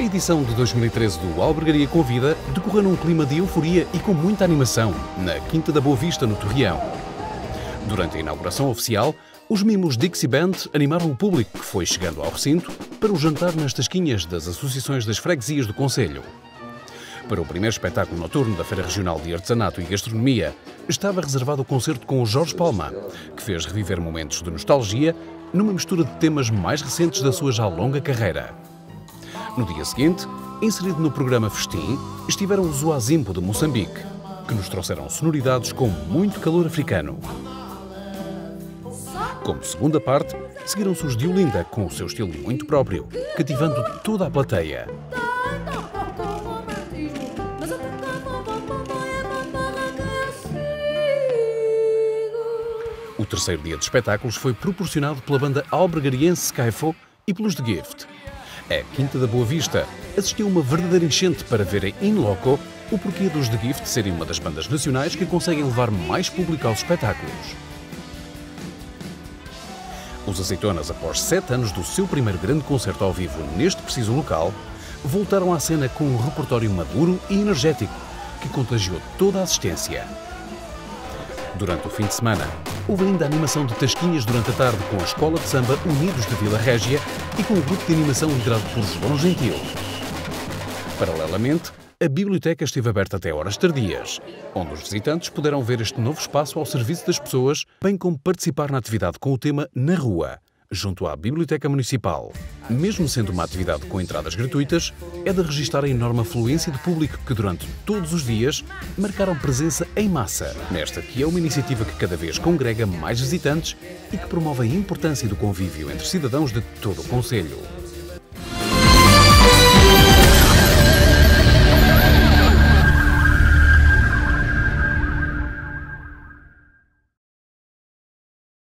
edição de 2013 do Albergaria Convida decorreu num clima de euforia e com muita animação, na Quinta da Boa Vista, no Torreão. Durante a inauguração oficial, os mimos Dixie Band animaram o público que foi chegando ao recinto para o jantar nas tasquinhas das associações das freguesias do Conselho. Para o primeiro espetáculo noturno da Feira Regional de Artesanato e Gastronomia, estava reservado o concerto com o Jorge Palma, que fez reviver momentos de nostalgia numa mistura de temas mais recentes da sua já longa carreira. No dia seguinte, inserido no programa Festim, estiveram os Oazimpo de Moçambique, que nos trouxeram sonoridades com muito calor africano. Como segunda parte, seguiram-se os de Olinda com o seu estilo muito próprio, cativando toda a plateia. O terceiro dia de espetáculos foi proporcionado pela banda albergariense Skyfo e pelos The Gift. A Quinta da Boa Vista assistiu uma verdadeira enchente para verem in loco o porquê dos The Gift serem uma das bandas nacionais que conseguem levar mais público aos espetáculos. Os Azeitonas, após sete anos do seu primeiro grande concerto ao vivo neste preciso local, voltaram à cena com um repertório maduro e energético que contagiou toda a assistência. Durante o fim de semana, houve ainda a animação de tasquinhas durante a tarde com a Escola de Samba Unidos de Vila Régia e com o grupo de animação liderado por João Gentil. Paralelamente, a biblioteca esteve aberta até horas tardias, onde os visitantes puderam ver este novo espaço ao serviço das pessoas, bem como participar na atividade com o tema Na Rua, junto à Biblioteca Municipal. Mesmo sendo uma atividade com entradas gratuitas, é de registrar a enorme afluência de público que, durante todos os dias, marcaram presença em massa, nesta que é uma iniciativa que cada vez congrega mais visitantes e que promove a importância do convívio entre cidadãos de todo o Conselho.